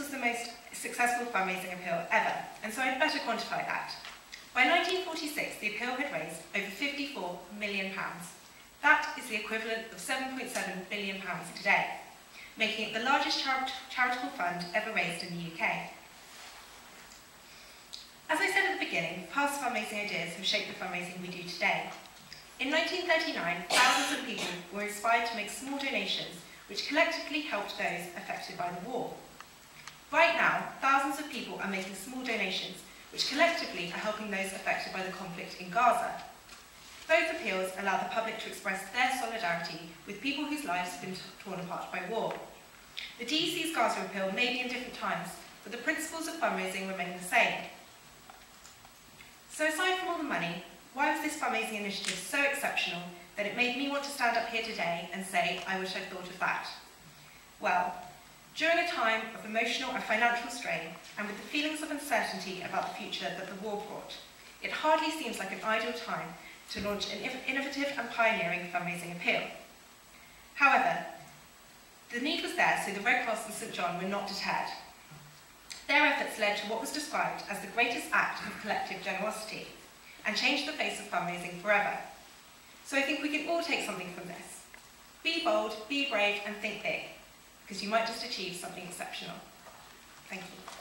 was the most successful fundraising appeal ever, and so I'd better quantify that. By 1946, the appeal had raised over £54 million. That is the equivalent of £7.7 billion today, making it the largest char charitable fund ever raised in the UK. As I said at the beginning, past fundraising ideas have shaped the fundraising we do today. In 1939, thousands of people were inspired to make small donations which collectively helped those affected by the war. Right now, thousands of people are making small donations which collectively are helping those affected by the conflict in Gaza. Both appeals allow the public to express their solidarity with people whose lives have been torn apart by war. The DEC's Gaza appeal may be in different times, but the principles of fundraising remain the same. So aside from all the money, why was this fundraising initiative so exceptional that it made me want to stand up here today and say, I wish I'd thought of that? Well, during a time of emotional and financial strain, and with the feelings of uncertainty about the future that the war brought, it hardly seems like an ideal time to launch an innovative and pioneering fundraising appeal. However, the need was there so the Red Cross and St John were not deterred. Their efforts led to what was described as the greatest act of collective generosity and changed the face of fundraising forever. So I think we can all take something from this. Be bold, be brave and think big, because you might just achieve something exceptional. Thank you.